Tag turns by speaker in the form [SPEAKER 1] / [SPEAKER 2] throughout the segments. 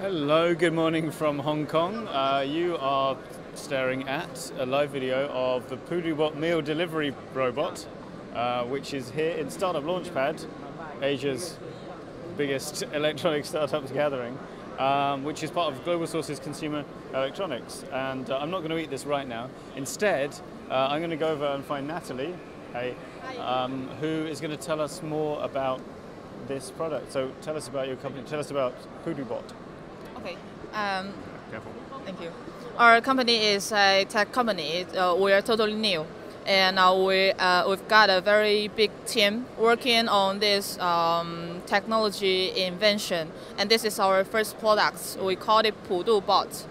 [SPEAKER 1] Hello, good morning from Hong Kong. Uh, you are staring at a live video of the Pudubot meal delivery robot, uh, which is here in Startup Launchpad, Asia's biggest electronic startups gathering, um, which is part of Global Sources Consumer Electronics. And uh, I'm not going to eat this right now. Instead, uh, I'm going to go over and find Natalie, hey, um, who is going to tell us more about this product. So tell us about your company. Tell us about Pudubot.
[SPEAKER 2] Okay. Um,
[SPEAKER 1] Careful.
[SPEAKER 2] thank you. Our company is a tech company. Uh, we are totally new, and uh, we uh, we've got a very big team working on this um, technology invention. And this is our first product. We call it Pudu Bot.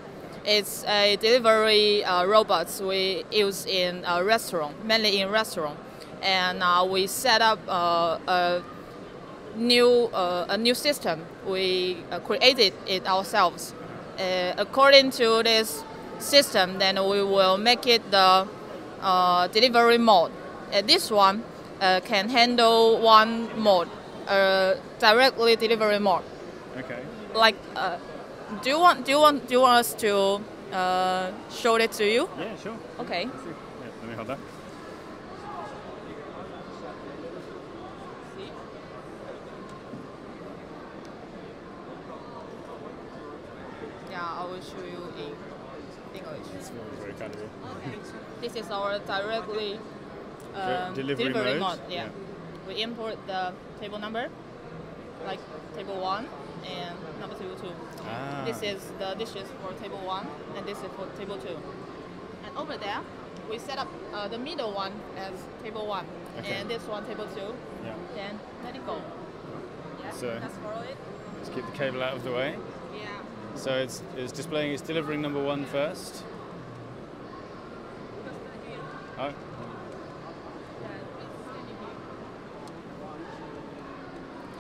[SPEAKER 2] It's a delivery uh, robot we use in a restaurant, mainly in restaurant. And uh, we set up uh, a new uh, a new system. We uh, created it ourselves. Uh, according to this system, then we will make it the uh, delivery mode. Uh, this one uh, can handle one mode, uh, directly delivery mode.
[SPEAKER 1] Okay.
[SPEAKER 2] Like, uh, do you want do you want do you want us to uh, show it to you?
[SPEAKER 1] Yeah, sure.
[SPEAKER 2] Okay.
[SPEAKER 1] Yeah, let me hold that.
[SPEAKER 2] Yeah, I will show you in English.
[SPEAKER 1] It's very, kind of you.
[SPEAKER 2] This is our directly um,
[SPEAKER 1] delivery mode?
[SPEAKER 2] mode. Yeah.
[SPEAKER 1] Yeah.
[SPEAKER 2] We import the table number, like table one and number table two.
[SPEAKER 1] Ah.
[SPEAKER 2] This is the dishes for table one, and this is for table two. And over there, we set up uh, the middle one as table one,
[SPEAKER 1] Okay.
[SPEAKER 2] and this one table two.
[SPEAKER 1] Yeah.
[SPEAKER 2] Then let it go. Yeah.
[SPEAKER 1] So-
[SPEAKER 2] Let's follow it.
[SPEAKER 1] Let's keep the cable out of the way.
[SPEAKER 2] Yeah.
[SPEAKER 1] So it's, it's displaying it's delivering number one first. Oh,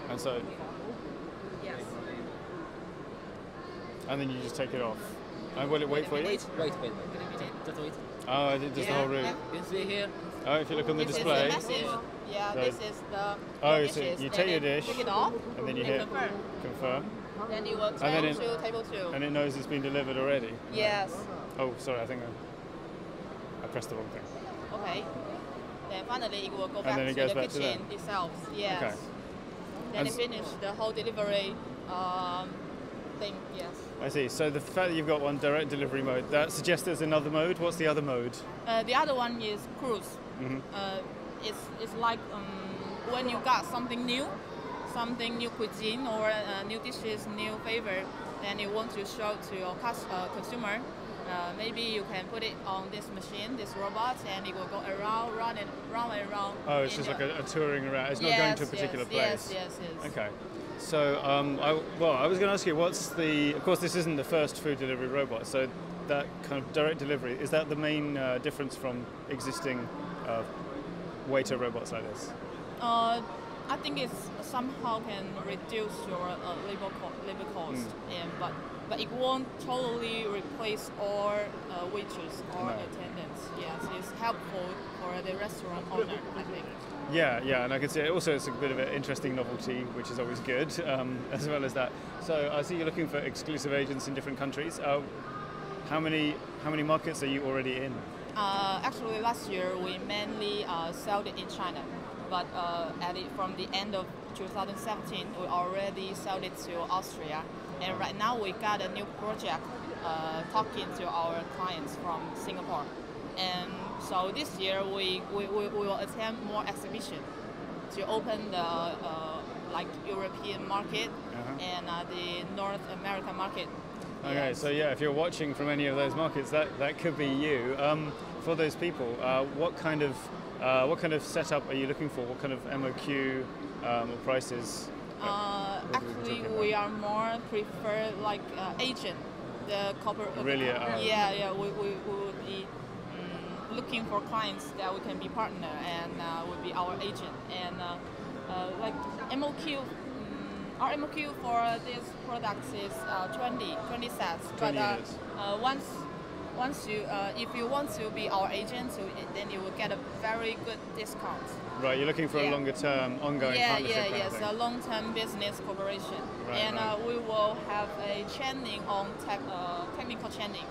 [SPEAKER 1] and so
[SPEAKER 2] Yes.
[SPEAKER 1] and then you just take it off. And will it wait for you?
[SPEAKER 3] Wait, wait, wait, wait. Just wait.
[SPEAKER 1] Oh, it does the whole route.
[SPEAKER 3] You see here?
[SPEAKER 1] Oh, if you look on the
[SPEAKER 2] This
[SPEAKER 1] display,
[SPEAKER 2] is the message. Yeah,
[SPEAKER 1] So-
[SPEAKER 2] this is the.
[SPEAKER 1] Oh,
[SPEAKER 2] the
[SPEAKER 1] so you
[SPEAKER 2] Then
[SPEAKER 1] take your dish,
[SPEAKER 2] Take it off.
[SPEAKER 1] and then you
[SPEAKER 2] and
[SPEAKER 1] hit
[SPEAKER 2] confirm.
[SPEAKER 1] confirm,
[SPEAKER 2] Then it will
[SPEAKER 1] then
[SPEAKER 2] turn
[SPEAKER 1] it-
[SPEAKER 2] to table two.
[SPEAKER 1] and it knows it's been delivered already.
[SPEAKER 2] Yes.
[SPEAKER 1] Oh, sorry, I think I, I pressed the wrong thing.
[SPEAKER 2] Okay. Then finally it will go back to the
[SPEAKER 1] back to
[SPEAKER 2] kitchen itself. Yes.
[SPEAKER 1] Okay.
[SPEAKER 2] Then
[SPEAKER 1] And
[SPEAKER 2] it
[SPEAKER 1] s-
[SPEAKER 2] finish the whole delivery um, thing. Yes.
[SPEAKER 1] I see. So the fact that you've got one direct delivery mode, that suggests there's another mode. What's the other mode?
[SPEAKER 2] Uh, the other one is cruise.
[SPEAKER 1] Mhm.
[SPEAKER 2] Uh, it's it's like um, when you got something new, something new cuisine or uh, new dishes, new flavor, then you want to show to your cus- uh, consumer. Uh, maybe you can put it on this machine, this robot, and it will go around, round and round and round.
[SPEAKER 1] Oh, it's just like a, a touring around. It's not going to a particular
[SPEAKER 2] yes,
[SPEAKER 1] place.
[SPEAKER 2] Yes, yes, yes.
[SPEAKER 1] Okay. So, um, I, well, I was going to ask you, what's the? Of course, this isn't the first food delivery robot. So, that kind of direct delivery is that the main uh, difference from existing uh, waiter robots like this?
[SPEAKER 2] I think it somehow can reduce your uh, labor co- labor cost,
[SPEAKER 1] Mm.
[SPEAKER 2] and but but it won't totally replace all uh, waiters or
[SPEAKER 1] No.
[SPEAKER 2] attendants. Yes, it's helpful for the restaurant owner. I think.
[SPEAKER 1] Yeah, yeah, and I can see it also it's a bit of an interesting novelty, which is always good, um, as well as that. So I see you're looking for exclusive agents in different countries. Uh, how many how many markets are you already in?
[SPEAKER 2] Uh, actually, last year we mainly uh, sold it in China, but uh, at it, from the end of 2017, we already sold it to Austria, and right now we got a new project uh, talking to our clients from Singapore, and so this year we, we, we, we will attend more exhibition to open the uh, like European market
[SPEAKER 1] Uh-huh.
[SPEAKER 2] and uh, the North American market.
[SPEAKER 1] Okay, so yeah, if you're watching from any of those markets, that, that could be you. Um, for those people, uh, what kind of uh, what kind of setup are you looking for? What kind of MOQ um, or prices?
[SPEAKER 2] Uh,
[SPEAKER 1] are we
[SPEAKER 2] actually, we are more prefer like uh, agent, the corporate.
[SPEAKER 1] Really, uh,
[SPEAKER 2] yeah, yeah. We, we, we would be um, looking for clients that we can be partner and uh, would be our agent and uh, uh, like MOQ. Our MOQ for these products is uh, 20, 20 sets.
[SPEAKER 1] 20
[SPEAKER 2] but uh, uh, once once you, uh, if you want to be our agent, so it- then you will get a very good discount.
[SPEAKER 1] Right, you're looking for a longer term, ongoing
[SPEAKER 2] yeah,
[SPEAKER 1] partnership.
[SPEAKER 2] yeah,
[SPEAKER 1] of
[SPEAKER 2] yes, a long-term business cooperation,
[SPEAKER 1] Right,
[SPEAKER 2] and
[SPEAKER 1] right.
[SPEAKER 2] Uh, we will have a training on tech, uh, technical training.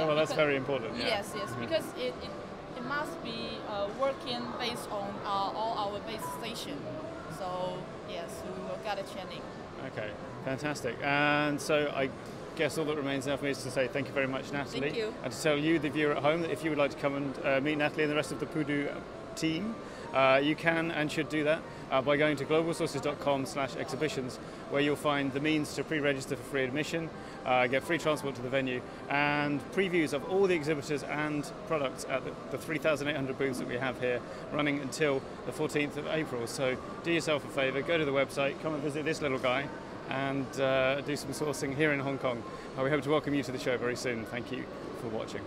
[SPEAKER 1] oh, well, that's very important. Yeah.
[SPEAKER 2] Yes, yes,
[SPEAKER 1] Mhm.
[SPEAKER 2] because it, it, it must be uh, working based on uh, all our base station. So yes, we will get a training.
[SPEAKER 1] Okay, fantastic. And so I guess all that remains now for me is to say thank you very much, Natalie.
[SPEAKER 2] Thank you.
[SPEAKER 1] And to tell you, the viewer at home, that if you would like to come and uh, meet Natalie and the rest of the Pudu team, uh, you can and should do that uh, by going to globalsources.com slash exhibitions where you'll find the means to pre-register for free admission, uh, get free transport to the venue and previews of all the exhibitors and products at the, the 3,800 booths that we have here running until the 14th of April. So do yourself a favour, go to the website, come and visit this little guy and uh, do some sourcing here in Hong Kong. Uh, we hope to welcome you to the show very soon. Thank you for watching.